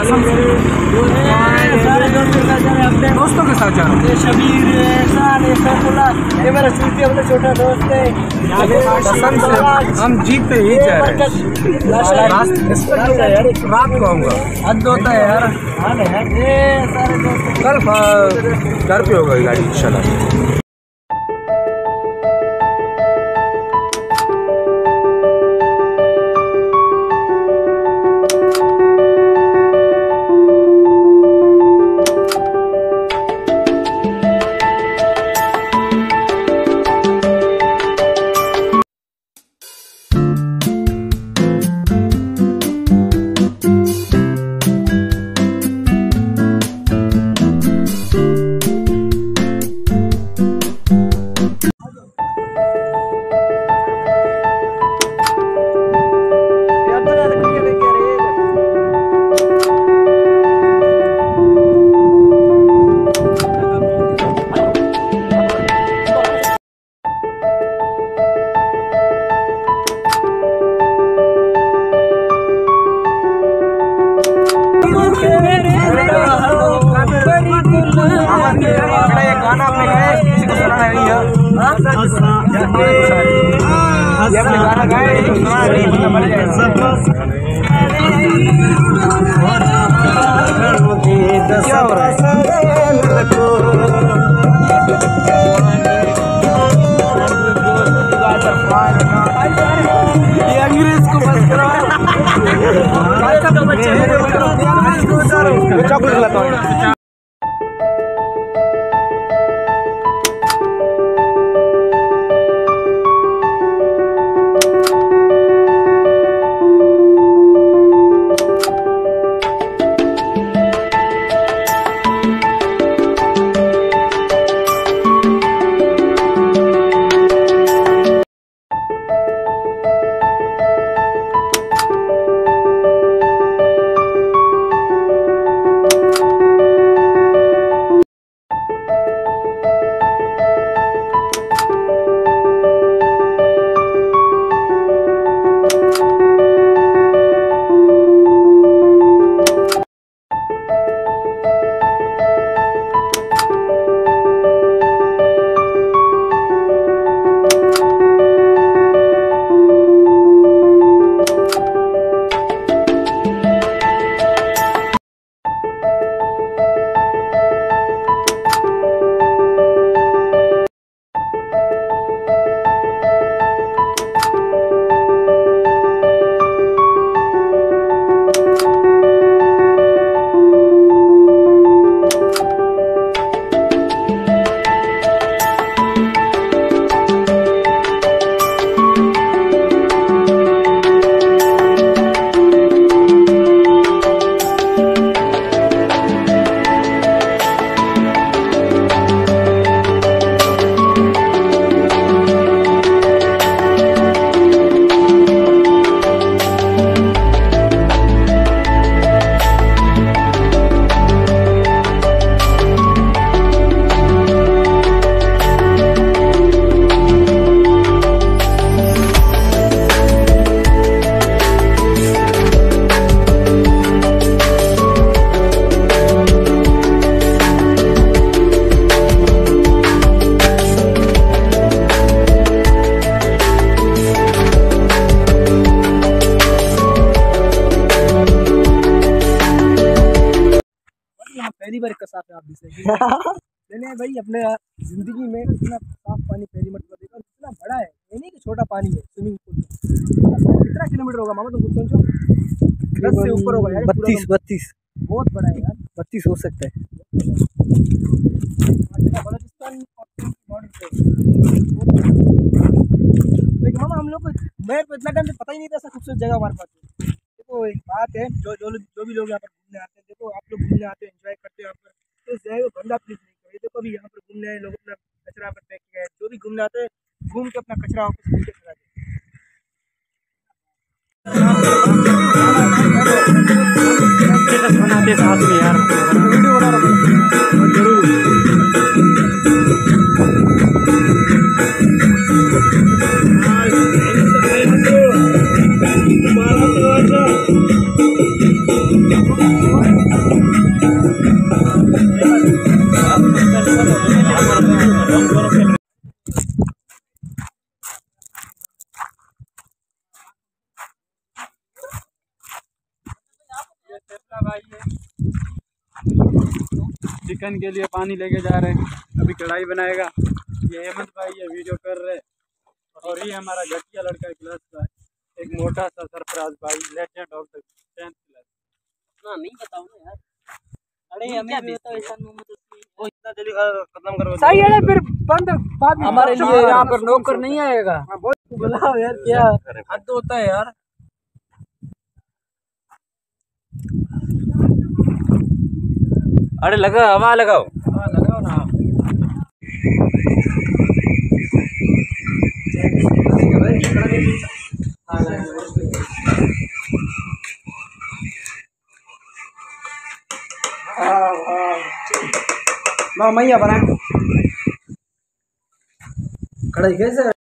कसम से। सारे दोस्तों के साथ जा अपने दोस्तों के साथ जा रहा हूँ शबीर है ये मेरा सूफी अपना छोटा दोस्त है। कसम से हम जीप पे ही जा रहे हैं। रात को आऊँगा। हद होता है यार। हाँ ना यार। ये सारे दोस्त। कल घर पे होगा गाड़ी इंशाल्लाह। गाना आपने गाया किसी को सुनाना नहीं है। ये आपने गाना गाया किसी को सुनाना नहीं बंदा मर जाएगा क्या हो रहा है। चॉकलेट लाता हूँ। पहली बार कसाफ है आप भी से मैंने भाई अपने ज़िंदगी में इतना साफ़ पानी पहली मरतबा देखा और इतना बड़ा है। ये नहीं कि छोटा पानी है स्विमिंग पूल कितना किलोमीटर होगा मामा तुम खुद सोचो? दस से ऊपर होगा यार बत्तीस बत्तीस। बहुत बड़ा है यार। बत्तीस हो सकता है। लेकिन मामा हम लोग को मेरे को इतना टाइम से पता ही नहीं था ऐसा खूबसूरत जगह हमारे पास। देखो एक बात है जो जो जो भी लोग यहाँ पर घूमने आते हैं देखो आप लोग घूमने आते हैं एंजॉय करते हैं यहाँ पर तो जगह को गंदा प्लीज़ नहीं करो। ये देखो अभी यहाँ पर घूमने आए, लोग अपना कचरा पर फेंक किया गए जो भी घूमने आते हैं, घूम के अपना कचरा वापस घूम के चला जाए। बनाते साथ में यार। चिकन के लिए पानी लेके जा रहे हैं। अभी कढ़ाई बनाएगा। ये हेमंत भाई ये वीडियो कर रहे और ये हमारा घटिया लड़का क्लास का एक मोटा सा सरफराज भाई legend of the tenth class नहीं बताऊँ ना यार। अरे हमें भी तो ऐसा सही है फिर बंद बाद में हमारे लिए यहाँ पर नौकर नहीं आएगा। हाँ, बुलाओ यार क्या? हद होता है यार। अरे लगा हवा लगाओ। हाँ लगाओ ना। लो मैया बना कढ़ाई कैसे